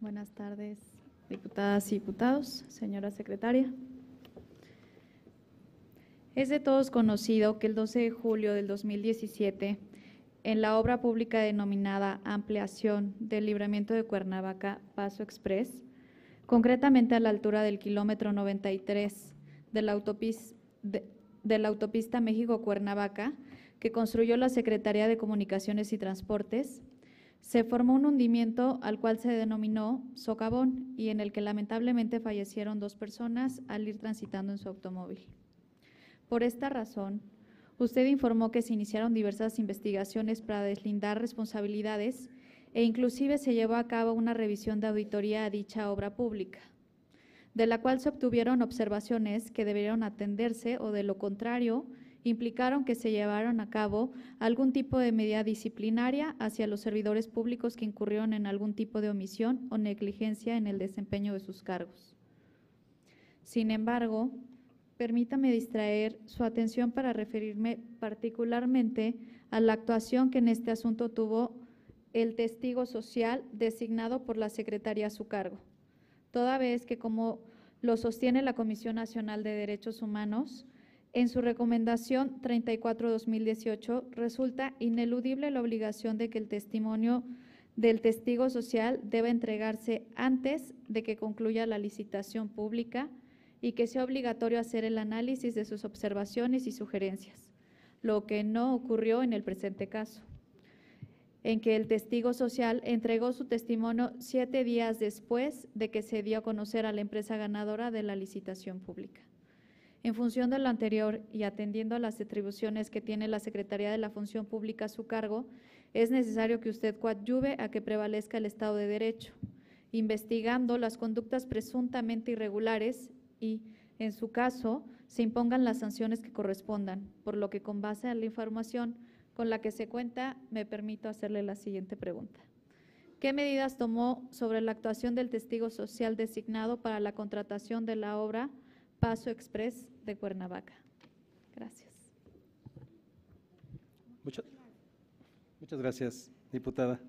Buenas tardes, diputadas y diputados, señora secretaria. Es de todos conocido que el 12 de julio del 2017, en la obra pública denominada Ampliación del Libramiento de Cuernavaca Paso Express, concretamente a la altura del kilómetro 93 de la autopista, de, la autopista México-Cuernavaca, que construyó la Secretaría de Comunicaciones y Transportes, se formó un hundimiento al cual se denominó socavón y en el que lamentablemente fallecieron dos personas al ir transitando en su automóvil. Por esta razón, usted informó que se iniciaron diversas investigaciones para deslindar responsabilidades e inclusive se llevó a cabo una revisión de auditoría a dicha obra pública, de la cual se obtuvieron observaciones que debieron atenderse o de lo contrario implicaron que se llevaron a cabo algún tipo de medida disciplinaria hacia los servidores públicos que incurrieron en algún tipo de omisión o negligencia en el desempeño de sus cargos. Sin embargo, permítame distraer su atención para referirme particularmente a la actuación que en este asunto tuvo el testigo social designado por la Secretaría a su cargo, toda vez que, como lo sostiene la Comisión Nacional de Derechos Humanos, en su recomendación 34-2018 resulta ineludible la obligación de que el testimonio del testigo social debe entregarse antes de que concluya la licitación pública y que sea obligatorio hacer el análisis de sus observaciones y sugerencias, lo que no ocurrió en el presente caso, en que el testigo social entregó su testimonio siete días después de que se dio a conocer a la empresa ganadora de la licitación pública. En función de lo anterior y atendiendo a las atribuciones que tiene la Secretaría de la Función Pública a su cargo, es necesario que usted coadyuve a que prevalezca el Estado de Derecho, investigando las conductas presuntamente irregulares y, en su caso, se impongan las sanciones que correspondan, por lo que con base a la información con la que se cuenta, me permito hacerle la siguiente pregunta. ¿Qué medidas tomó sobre la actuación del testigo social designado para la contratación de la obra Paso Express de Cuernavaca. Gracias. Muchas, gracias, diputada.